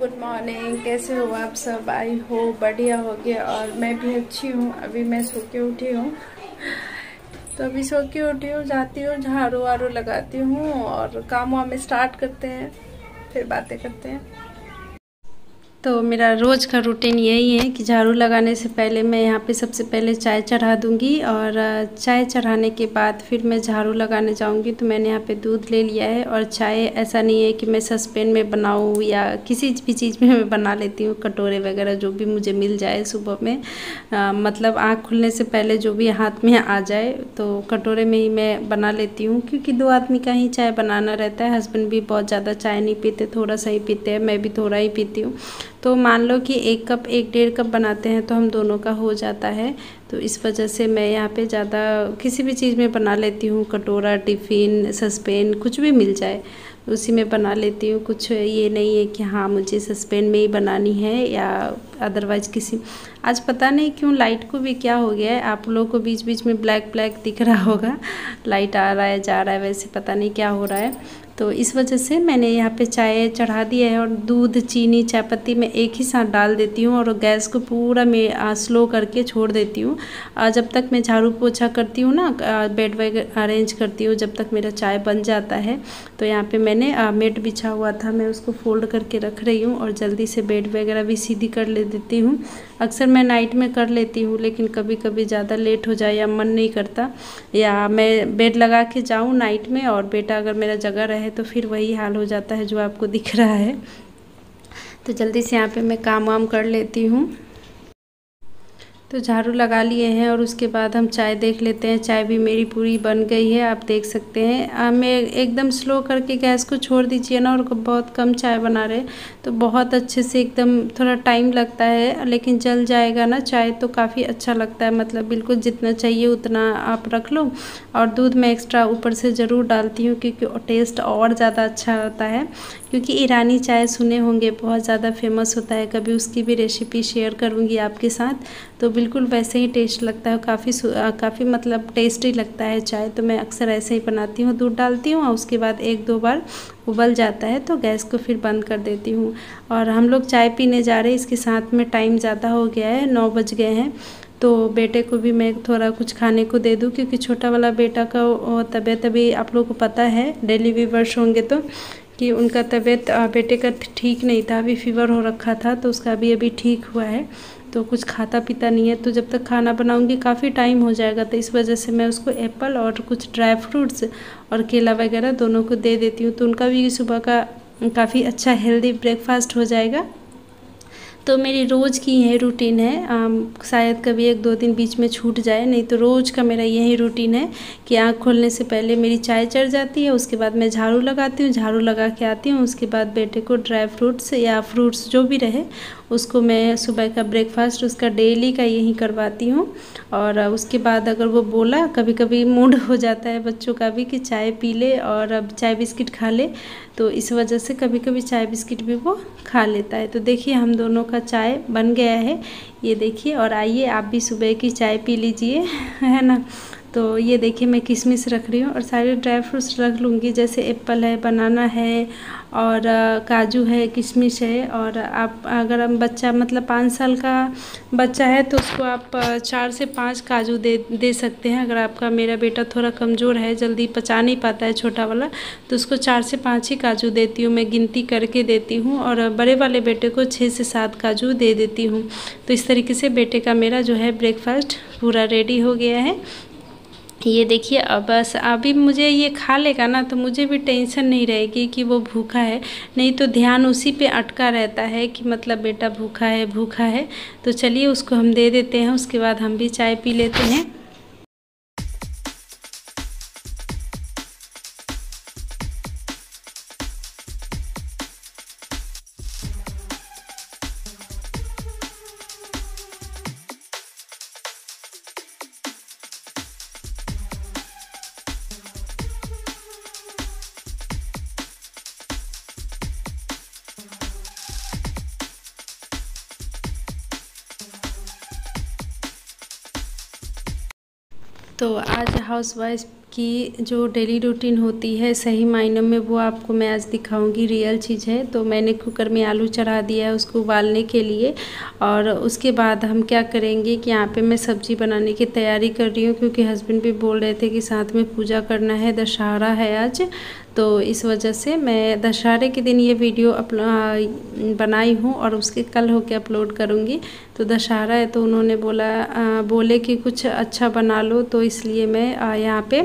Good morning कैसे हो आप सब? आई हो बढ़िया हो गया और मैं भी अच्छी हूँ। अभी मैं सो के उठी हूँ। तो अभी सो के उठी हूँ, जाती हूँ झाड़ू वाड़ू लगाती हूँ और काम वाम स्टार्ट करते हैं, फिर बातें करते हैं। तो मेरा रोज़ का रूटीन यही है कि झाड़ू लगाने से पहले मैं यहाँ पे सबसे पहले चाय चढ़ा दूँगी और चाय चढ़ाने के बाद फिर मैं झाड़ू लगाने जाऊँगी तो मैंने यहाँ पे दूध ले लिया है और चाय ऐसा नहीं है कि मैं सस्पेन में बनाऊँ या किसी भी चीज़ में मैं बना लेती हूँ कटोरे वगैरह जो भी मुझे मिल जाए सुबह में। आ, मतलब आँख खुलने से पहले जो भी हाथ में आ जाए तो कटोरे में ही मैं बना लेती हूँ क्योंकि दो आदमी का ही चाय बनाना रहता है हस्बैंड भी बहुत ज़्यादा चाय नहीं पीते थोड़ा सा ही पीते हैं मैं भी थोड़ा ही पीती हूँ। तो मान लो कि एक कप, एक डेढ़ कप बनाते हैं तो हम दोनों का हो जाता है। तो इस वजह से मैं यहाँ पे ज़्यादा किसी भी चीज़ में बना लेती हूँ, कटोरा, टिफ़िन, सस्पेन, कुछ भी मिल जाए, उसी में बना लेती हूँ। कुछ ये नहीं है कि हाँ मुझे सस्पेन में ही बनानी है या अदरवाइज़ किसी, आज पता नहीं क्यों लाइट को भी क्या हो गया है। आप लोगों को बीच बीच में ब्लैक ब्लैक दिख रहा होगा। लाइट आ रहा है, जा रहा है, वैसे पता नहीं क्या हो रहा है। तो इस वजह से मैंने यहाँ पे चाय चढ़ा दिया है और दूध, चीनी चाय पत्ती मैं एक ही साथ डाल देती हूँ और गैस को पूरा मैं स्लो करके छोड़ देती हूँ। जब तक मैं झाड़ू पोछा करती हूँ ना बेड वगैरह अरेंज करती हूँ, जब तक मेरा चाय बन जाता है तो यहाँ पे मैंने मेट बिछा हुआ था, मैं उसको फोल्ड करके रख रही हूँ और जल्दी से बेड वगैरह भी सीधी कर ले देती हूँ। अक्सर मैं नाइट में कर लेती हूँ, लेकिन कभी कभी ज़्यादा लेट हो जाए या मन नहीं करता, या मैं बेड लगा के जाऊँ नाइट में और बेटा अगर मेरा जगह रहे तो फिर वही हाल हो जाता है जो आपको दिख रहा है। तो जल्दी से यहाँ पे मैं काम वाम कर लेती हूँ। तो झाड़ू लगा लिए हैं और उसके बाद हम चाय देख लेते हैं। चाय भी मेरी पूरी बन गई है, आप देख सकते हैं। मैं एकदम स्लो करके गैस को छोड़ दीजिए ना और बहुत कम चाय बना रहे तो बहुत अच्छे से एकदम थोड़ा टाइम लगता है, लेकिन जल जाएगा ना चाय तो काफ़ी अच्छा लगता है। मतलब बिल्कुल जितना चाहिए उतना आप रख लो और दूध मैं एक्स्ट्रा ऊपर से ज़रूर डालती हूँ क्योंकि टेस्ट और ज़्यादा अच्छा होता है। क्योंकि ईरानी चाय सुने होंगे, बहुत ज़्यादा फ़ेमस होता है। कभी उसकी भी रेसिपी शेयर करूँगी आपके साथ। तो बिल्कुल वैसे ही टेस्ट लगता है काफ़ी काफ़ी मतलब टेस्टी लगता है चाय तो मैं अक्सर ऐसे ही बनाती हूँ। दूध डालती हूँ और उसके बाद एक दो बार उबल जाता है तो गैस को फिर बंद कर देती हूँ। और हम लोग चाय पीने जा रहे हैं, इसके साथ में टाइम ज़्यादा हो गया है, नौ बज गए हैं। तो बेटे को भी मैं थोड़ा कुछ खाने को दे दूँ, क्योंकि छोटा वाला बेटा का तबीयत अभी आप लोगों को पता है, डेली वीवर्स होंगे तो कि उनका तबीयत बेटे का ठीक नहीं था, अभी फीवर हो रखा था तो उसका अभी अभी ठीक हुआ है। तो कुछ खाता पीता नहीं है तो जब तक खाना बनाऊँगी काफ़ी टाइम हो जाएगा। तो इस वजह से मैं उसको एप्पल और कुछ ड्राई फ्रूट्स और केला वगैरह दोनों को दे देती हूँ। तो उनका भी सुबह का काफ़ी अच्छा हेल्दी ब्रेकफास्ट हो जाएगा। तो मेरी रोज़ की यही रूटीन है। शायद कभी एक दो दिन बीच में छूट जाए, नहीं तो रोज़ का मेरा यही रूटीन है कि आँख खोलने से पहले मेरी चाय चढ़ जाती है, उसके बाद मैं झाड़ू लगाती हूँ, झाड़ू लगा के आती हूँ, उसके बाद बेटे को ड्राई फ्रूट्स या फ्रूट्स जो भी रहे, उसको मैं सुबह का ब्रेकफास्ट उसका डेली का यही करवाती हूँ। और उसके बाद अगर वो बोला कभी कभी मूड हो जाता है बच्चों का भी कि चाय पी ले और अब चाय बिस्किट खा ले तो इस वजह से कभी कभी चाय बिस्किट भी वो खा लेता है। तो देखिए, हम दोनों का चाय बन गया है। ये देखिए और आइए, आप भी सुबह की चाय पी लीजिए, है ना? तो ये देखिए मैं किशमिश रख रही हूँ और सारे ड्राई फ्रूट्स रख लूँगी, जैसे एप्पल है, बनाना है और काजू है, किशमिश है और आप अगर हम बच्चा मतलब पाँच साल का बच्चा है तो उसको आप चार से पाँच काजू दे दे सकते हैं। अगर आपका मेरा बेटा थोड़ा कमज़ोर है, जल्दी पचा नहीं पाता है छोटा वाला तो उसको चार से पाँच ही काजू देती हूँ। मैं गिनती करके देती हूँ और बड़े वाले बेटे को छः से सात काजू दे देती हूँ। तो इस तरीके से बेटे का मेरा जो है ब्रेकफास्ट पूरा रेडी हो गया है। ये देखिए, अब बस अभी मुझे ये खा लेगा ना तो मुझे भी टेंशन नहीं रहेगी कि वो भूखा है। नहीं तो ध्यान उसी पे अटका रहता है कि मतलब बेटा भूखा है भूखा है। तो चलिए उसको हम दे देते हैं, उसके बाद हम भी चाय पी लेते हैं। तो आज हाउस वाइफ की जो डेली रूटीन होती है, सही मायनों में वो आपको मैं आज दिखाऊँगी रियल चीज़। है तो मैंने कुकर में आलू चढ़ा दिया है उसको उबालने के लिए। और उसके बाद हम क्या करेंगे कि यहाँ पे मैं सब्ज़ी बनाने की तैयारी कर रही हूँ क्योंकि हस्बैंड भी बोल रहे थे कि साथ में पूजा करना है दशहरा है आज। तो इस वजह से मैं दशहरे के दिन ये वीडियो बनाई हूँ और उसके कल होके अपलोड करूँगी। तो दशहरा है तो उन्होंने बोला आ, बोले कि कुछ अच्छा बना लो तो इसलिए मैं यहाँ पे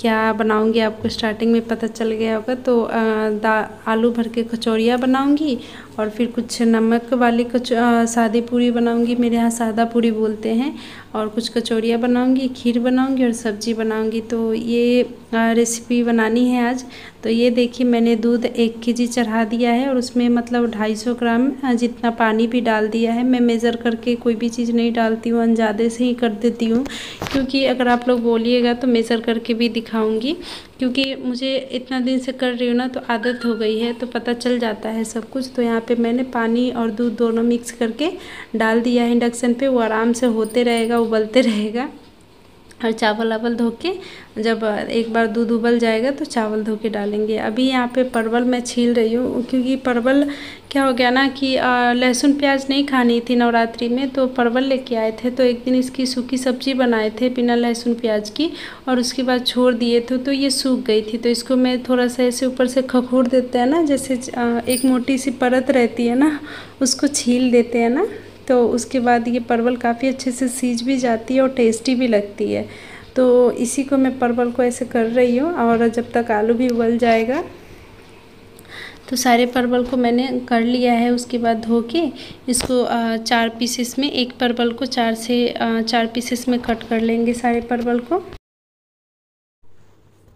क्या बनाऊँगी आपको स्टार्टिंग में पता चल गया होगा। तो दा आलू भर के कचौरियाँ बनाऊँगी और फिर कुछ नमक वाली कच सादी पूरी बनाऊँगी। मेरे यहाँ सादा पूरी बोलते हैं। और कुछ कचौरियाँ बनाऊँगी, खीर बनाऊँगी और सब्ज़ी बनाऊँगी। तो ये रेसिपी बनानी है आज। तो ये देखिए, मैंने दूध एक के जी चढ़ा दिया है और उसमें मतलब 250 ग्राम जितना पानी भी डाल दिया है। मैं मेज़र करके कोई भी चीज़ नहीं डालती हूँ, अंजादे से ही कर देती हूँ। क्योंकि अगर आप लोग बोलिएगा तो मेज़र करके भी दिखाऊँगी। क्योंकि मुझे इतना दिन से कर रही हूँ ना तो आदत हो गई है तो पता चल जाता है सब कुछ। तो यहाँ पे मैंने पानी और दूध दोनों मिक्स करके डाल दिया है इंडक्शन पे। वो आराम से होते रहेगा, उबलते रहेगा। और चावल वावल धो के जब एक बार दूध उबल जाएगा तो चावल धो के डालेंगे। अभी यहाँ पे परवल मैं छील रही हूँ, क्योंकि परवल क्या हो गया ना कि लहसुन प्याज नहीं खानी थी नवरात्रि में तो परवल लेके आए थे तो एक दिन इसकी सूखी सब्ज़ी बनाए थे बिना लहसुन प्याज की और उसके बाद छोड़ दिए थे तो ये सूख गई थी। तो इसको मैं थोड़ा सा ऐसे ऊपर से खखोर देते हैं ना, जैसे एक मोटी सी परत रहती है ना, उसको छील देते हैं ना। तो उसके बाद ये परवल काफ़ी अच्छे से सीज भी जाती है और टेस्टी भी लगती है। तो इसी को मैं परवल को ऐसे कर रही हूँ और जब तक आलू भी उबल जाएगा तो सारे परवल को मैंने कर लिया है उसके बाद धो के। इसको चार पीसेस में, एक परवल को चार से चार पीसेस में कट कर लेंगे सारे परवल को।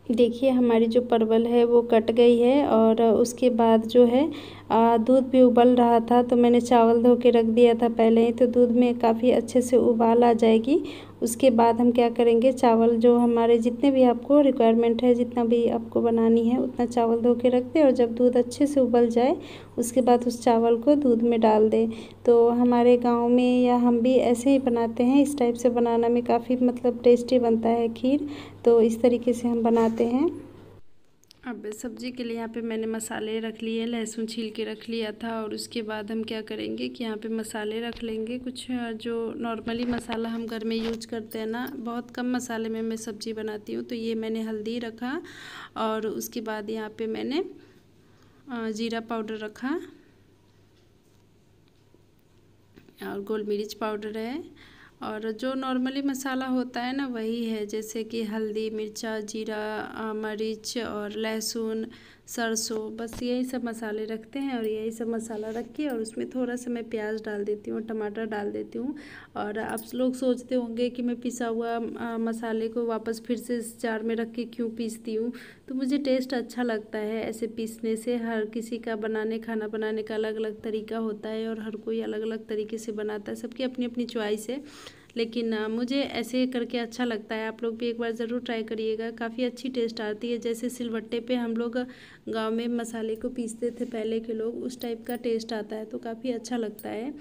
देखिए, हमारी जो परवल है वो कट गई है और उसके बाद जो है दूध भी उबल रहा था तो मैंने चावल धो के रख दिया था पहले ही तो दूध में काफ़ी अच्छे से उबाल आ जाएगी। उसके बाद हम क्या करेंगे, चावल जो हमारे जितने भी आपको रिक्वायरमेंट है, जितना भी आपको बनानी है, उतना चावल धो के रख दें और जब दूध अच्छे से उबल जाए, उसके बाद उस चावल को दूध में डाल दें। तो हमारे गाँव में या हम भी ऐसे ही बनाते हैं, इस टाइप से बनाना में काफ़ी मतलब टेस्टी बनता है खीर तो इस तरीके से हम बनाते हैं। अब सब्ज़ी के लिए यहाँ पे मैंने मसाले रख लिए, लहसुन छील के रख लिया था और उसके बाद हम क्या करेंगे कि यहाँ पे मसाले रख लेंगे। कुछ जो नॉर्मली मसाला हम घर में यूज़ करते हैं ना, बहुत कम मसाले में मैं सब्ज़ी बनाती हूँ तो ये मैंने हल्दी रखा और उसके बाद यहाँ पे मैंने जीरा पाउडर रखा और गोल मिर्च पाउडर है। और जो नॉर्मली मसाला होता है ना, वही है, जैसे कि हल्दी, मिर्चा, जीरा मरीच और लहसुन सरसों, बस यही सब मसाले रखते हैं और यही सब मसाला रख के और उसमें थोड़ा सा मैं प्याज डाल देती हूँ, टमाटर डाल देती हूँ। और आप लोग सोचते होंगे कि मैं पिसा हुआ मसाले को वापस फिर से इस जार में रख के क्यों पीसती हूँ? तो मुझे टेस्ट अच्छा लगता है ऐसे पीसने से। हर किसी का बनाने, खाना बनाने का अलग अलग तरीका होता है और हर कोई अलग अलग तरीके से बनाता है। सबकी अपनी अपनी चॉइस है। लेकिन मुझे ऐसे करके अच्छा लगता है। आप लोग भी एक बार ज़रूर ट्राई करिएगा। काफ़ी अच्छी टेस्ट आती है। जैसे सिलवट्टे पे हम लोग गाँव में मसाले को पीसते थे पहले के लोग, उस टाइप का टेस्ट आता है तो काफ़ी अच्छा लगता है।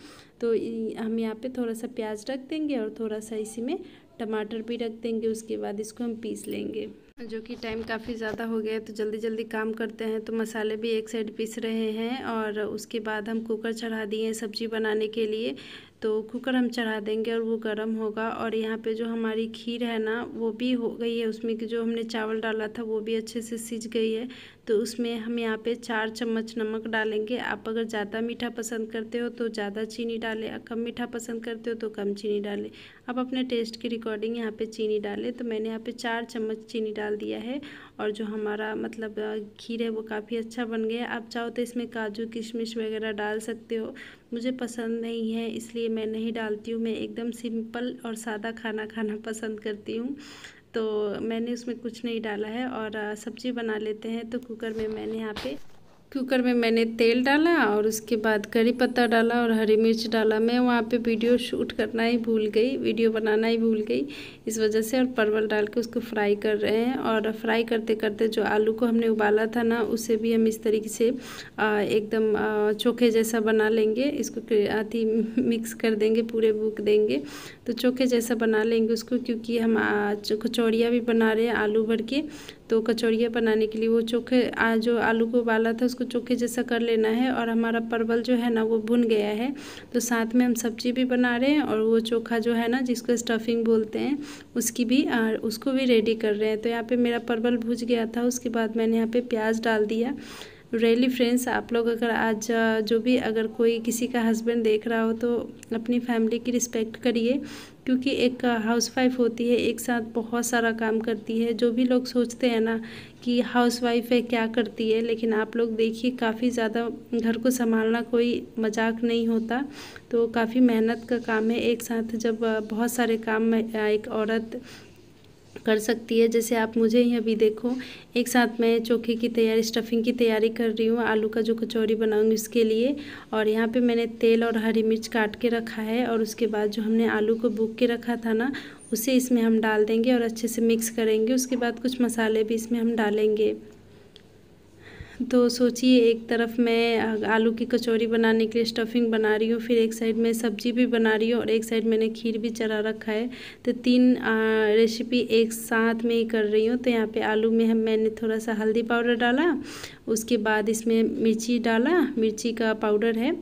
तो हम यहाँ पे थोड़ा सा प्याज रख देंगे और थोड़ा सा इसी में टमाटर भी रख देंगे। उसके बाद इसको हम पीस लेंगे। जो कि टाइम काफ़ी ज़्यादा हो गया है तो जल्दी जल्दी काम करते हैं तो मसाले भी एक साइड पीस रहे हैं और उसके बाद हम कुकर चढ़ा दिए हैं सब्ज़ी बनाने के लिए तो कुकर हम चढ़ा देंगे और वो गर्म होगा और यहाँ पे जो हमारी खीर है ना, वो भी हो गई है, उसमें कि जो हमने चावल डाला था, वो भी अच्छे से सीज गई है तो उसमें हम यहाँ पे चार चम्मच नमक डालेंगे। आप अगर ज़्यादा मीठा पसंद करते हो तो ज़्यादा चीनी डालें कम मीठा पसंद करते हो तो कम चीनी डालें। आप अपने टेस्ट की रिकॉर्डिंग यहाँ पर चीनी डालें तो मैंने यहाँ पर चार चम्मच चीनी डाल दिया है और जो हमारा मतलब खीर है वो काफ़ी अच्छा बन गया आप चाहो तो इसमें काजू, किशमिश वगैरह डाल सकते हो। मुझे पसंद नहीं है, इसलिए मैं नहीं डालती हूँ। मैं एकदम सिंपल और सादा खाना खाना पसंद करती हूँ। तो मैंने उसमें कुछ नहीं डाला है और सब्ज़ी बना लेते हैं। तो कुकर में मैंने यहाँ पे कुकर में मैंने तेल डाला और उसके बाद करी पत्ता डाला और हरी मिर्च डाला। मैं वहाँ पे वीडियो शूट करना ही भूल गई, वीडियो बनाना ही भूल गई। इस वजह से और परवल डाल के उसको फ्राई कर रहे हैं और फ्राई करते करते जो आलू को हमने उबाला था ना, उसे भी हम इस तरीके से एकदम चोखे जैसा बना लेंगे। इसको आती मिक्स कर देंगे, पूरे भूख देंगे। तो चोखे जैसा बना लेंगे उसको क्योंकि हम कचौड़ियाँ भी बना रहे हैं आलू भर के। तो कचौड़िया बनाने के लिए वो चोखे जो आलू को उबाला था, उसको चोखे जैसा कर लेना है और हमारा परवल जो है ना, वो भुन गया है। तो साथ में हम सब्ज़ी भी बना रहे हैं और वो चोखा जो है ना, जिसको स्टफिंग बोलते हैं, उसकी भी उसको भी रेडी कर रहे हैं। तो यहाँ पे मेरा परवल भुज गया था, उसके बाद मैंने यहाँ पे प्याज डाल दिया। रियली फ्रेंड्स आप लोग अगर आज जो भी अगर कोई किसी का हस्बैंड देख रहा हो तो अपनी फैमिली की रिस्पेक्ट करिए, क्योंकि एक हाउसवाइफ होती है, एक साथ बहुत सारा काम करती है। जो भी लोग सोचते हैं ना कि हाउसवाइफ है, क्या करती है, लेकिन आप लोग देखिए, काफ़ी ज़्यादा घर को संभालना कोई मज़ाक नहीं होता। तो काफ़ी मेहनत का काम है, एक साथ जब बहुत सारे काम एक औरत कर सकती है। जैसे आप मुझे ही अभी देखो, एक साथ मैं चोखे की तैयारी स्टफिंग की तैयारी कर रही हूँ, आलू का जो कचौरी बनाऊँगी उसके लिए। और यहाँ पे मैंने तेल और हरी मिर्च काट के रखा है और उसके बाद जो हमने आलू को बुक के रखा था ना, उसे इसमें हम डाल देंगे और अच्छे से मिक्स करेंगे। उसके बाद कुछ मसाले भी इसमें हम डालेंगे। तो सोचिए, एक तरफ़ मैं आलू की कचौरी बनाने के लिए स्टफिंग बना रही हूँ, फिर एक साइड में सब्ज़ी भी बना रही हूँ और एक साइड मैंने खीर भी चढ़ा रखा है। तो तीन रेसिपी एक साथ में ही कर रही हूँ। तो यहाँ पे आलू में हम, मैंने थोड़ा सा हल्दी पाउडर डाला, उसके बाद इसमें मिर्ची डाला, मिर्ची का पाउडर है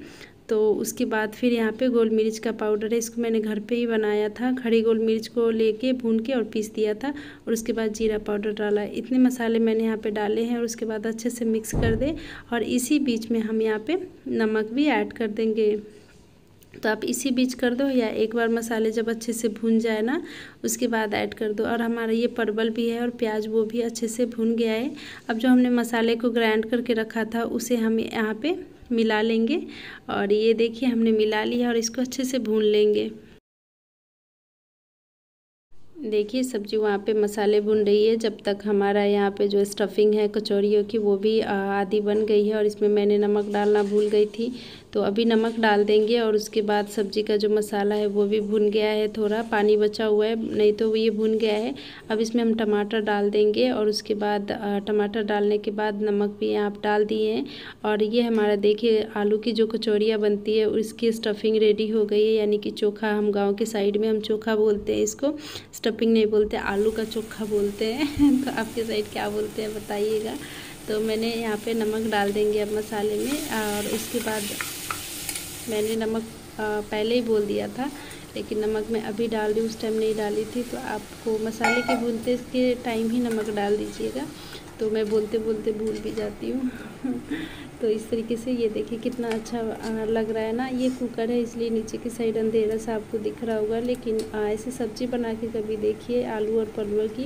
तो उसके बाद फिर यहाँ पे गोल मिर्च का पाउडर है, इसको मैंने घर पे ही बनाया था। खड़ी गोल मिर्च को लेके भून के और पीस दिया था और उसके बाद जीरा पाउडर डाला। इतने मसाले मैंने यहाँ पे डाले हैं और उसके बाद अच्छे से मिक्स कर दे और इसी बीच में हम यहाँ पे नमक भी ऐड कर देंगे। तो आप इसी बीच कर दो या एक बार मसाले जब अच्छे से भून जाए ना, उसके बाद ऐड कर दो। और हमारा ये परवल भी है और प्याज वो भी अच्छे से भून गया है। अब जो हमने मसाले को ग्राइंड करके रखा था, उसे हम यहाँ पे मिला लेंगे। और ये देखिए, हमने मिला लिया और इसको अच्छे से भून लेंगे। देखिए, सब्ज़ी वहाँ पे मसाले भुन रही है। जब तक हमारा यहाँ पे जो स्टफिंग है कचौड़ियों की, वो भी आधी बन गई है और इसमें मैंने नमक डालना भूल गई थी। तो अभी नमक डाल देंगे और उसके बाद सब्ज़ी का जो मसाला है वो भी भुन गया है थोड़ा, पानी बचा हुआ है, नहीं तो ये भुन गया है। अब इसमें हम टमाटर डाल देंगे और उसके बाद टमाटर डालने के बाद नमक भी आप डाल दिए हैं। और ये हमारा देखिए, आलू की जो कचौरियाँ बनती है उसकी स्टफिंग रेडी हो गई है, यानी कि चोखा हम गाँव के साइड में हम चोखा बोलते हैं इसको। स्टफिंग नहीं बोलते, आलू का चोखा बोलते हैं। तो आपके साइड क्या बोलते हैं बताइएगा। तो मैंने यहाँ पे नमक डाल देंगे अब मसाले में, और उसके बाद मैंने नमक पहले ही बोल दिया था, लेकिन नमक मैं अभी डाल दी उस टाइम नहीं डाली थी तो आपको मसाले के भूनते के टाइम ही नमक डाल दीजिएगा। तो मैं बोलते बोलते भूल भी जाती हूँ। तो इस तरीके से ये देखिए कितना अच्छा लग रहा है ना। ये कुकर है, इसलिए नीचे की साइड अंधेरा सा आपको दिख रहा होगा, लेकिन ऐसे सब्ज़ी बना के कभी देखिए, आलू और परवल की,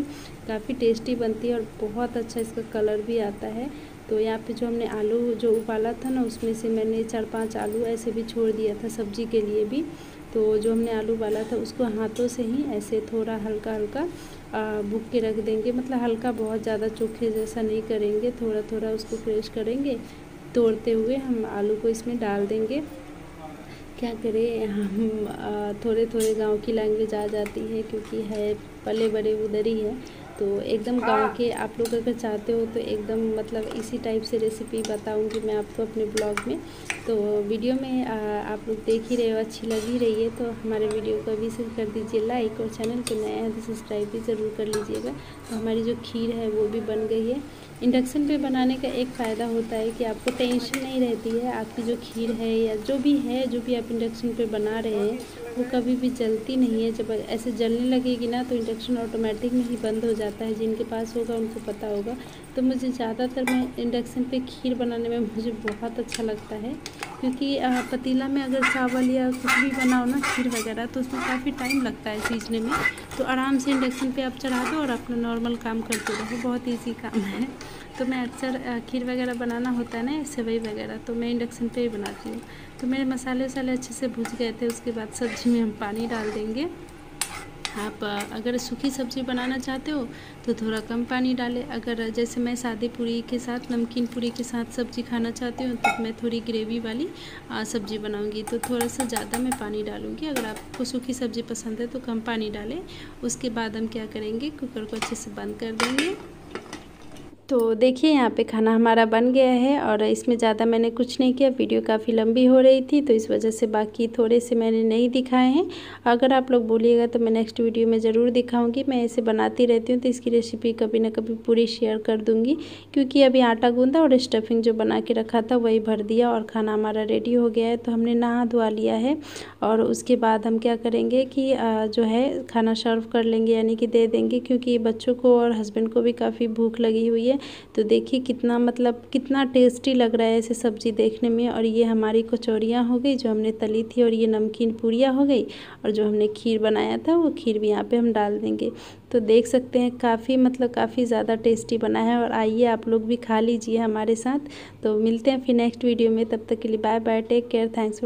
काफ़ी टेस्टी बनती है और बहुत अच्छा इसका कलर भी आता है। तो यहाँ पे जो हमने आलू जो उबाला था ना, उसमें से मैंने चार पाँच आलू ऐसे भी छोड़ दिया था सब्ज़ी के लिए भी। तो जो हमने आलू उबाला था, उसको हाथों से ही ऐसे थोड़ा हल्का हल्का बुक के रख देंगे। मतलब हल्का बहुत ज़्यादा चोखे जैसा नहीं करेंगे थोड़ा थोड़ा उसको फ्रेश करेंगे। तोड़ते हुए हम आलू को इसमें डाल देंगे। क्या करें, हम थोड़े थोड़े गाँव की लैंग्वेज आ जाती है क्योंकि है पले बड़े उधर ही है। तो एकदम गाँव हाँ। के आप लोग अगर चाहते हो तो एकदम मतलब इसी टाइप से रेसिपी बताऊँगी मैं आपको अपने ब्लॉग में। तो वीडियो में आ, आप लोग देख ही रहे हो अच्छी लग ही रही है। तो हमारे वीडियो को अभी से कर दीजिए लाइक और चैनल को नया है तो सब्सक्राइब भी ज़रूर कर लीजिएगा। तो हमारी जो खीर है वो भी बन गई है। इंडक्शन पे बनाने का एक फ़ायदा होता है कि आपको टेंशन नहीं रहती है, आपकी जो खीर है या जो भी है, जो भी आप इंडक्शन पे बना रहे हैं, वो कभी भी जलती नहीं है। जब ऐसे जलने लगेगी ना तो इंडक्शन ऑटोमेटिक में ही बंद हो जाता है, जिनके पास होगा उनको पता होगा। तो मुझे ज़्यादातर मैं इंडक्शन पे खीर बनाने में मुझे बहुत अच्छा लगता है, क्योंकि पतीला में अगर चावल या कुछ भी बनाओ ना खीर वगैरह तो उसमें काफ़ी टाइम लगता है सींचने में। तो आराम से इंडक्शन पे आप चढ़ा दो और अपना नॉर्मल काम करते रहो। बहुत इजी काम है। तो मैं अक्सर खीर वगैरह बनाना होता है ना, सेवई वगैरह तो मैं इंडक्शन पे ही बनाती हूँ। तो मेरे मसाले वसाले अच्छे से भुज गए थे, उसके बाद सब्ज़ी में हम पानी डाल देंगे। आप अगर सूखी सब्ज़ी बनाना चाहते हो तो थोड़ा कम पानी डालें। अगर, जैसे मैं सादी पूरी के साथ, नमकीन पूरी के साथ सब्ज़ी खाना चाहती हूँ तो मैं थोड़ी ग्रेवी वाली सब्ज़ी बनाऊँगी। तो थोड़ा सा ज़्यादा मैं पानी डालूँगी। अगर आपको सूखी सब्ज़ी पसंद है तो कम पानी डालें। उसके बाद हम क्या करेंगे, कुकर को अच्छे से बंद कर देंगे। तो देखिए, यहाँ पे खाना हमारा बन गया है और इसमें ज़्यादा मैंने कुछ नहीं किया। वीडियो काफ़ी लंबी हो रही थी तो इस वजह से बाकी थोड़े से मैंने नहीं दिखाए हैं। अगर आप लोग बोलिएगा तो मैं नेक्स्ट वीडियो में ज़रूर दिखाऊँगी। मैं ऐसे बनाती रहती हूँ तो इसकी रेसिपी कभी ना कभी पूरी शेयर कर दूँगी। क्योंकि अभी आटा गूँधा और स्टफिंग जो बना के रखा था, वही भर दिया और खाना हमारा रेडी हो गया है तो हमने नहा धोआ लिया है। और उसके बाद हम क्या करेंगे कि जो है, खाना सर्व कर लेंगे, यानी कि दे देंगे, क्योंकि बच्चों को और हस्बैंड को भी काफ़ी भूख लगी हुई है। तो देखिए कितना मतलब कितना टेस्टी लग रहा है ऐसे सब्ज़ी देखने में और ये हमारी कचौरियाँ हो गई, जो हमने तली थी और ये नमकीन पूरियाँ हो गई और जो हमने खीर बनाया था, वो खीर भी यहाँ पर हम डाल देंगे। तो देख सकते हैं काफ़ी मतलब काफ़ी ज़्यादा टेस्टी बना है और आइए आप लोग भी खा लीजिए हमारे साथ। तो मिलते हैं फिर नेक्स्ट वीडियो में, तब तक के लिए bye bye take care thanks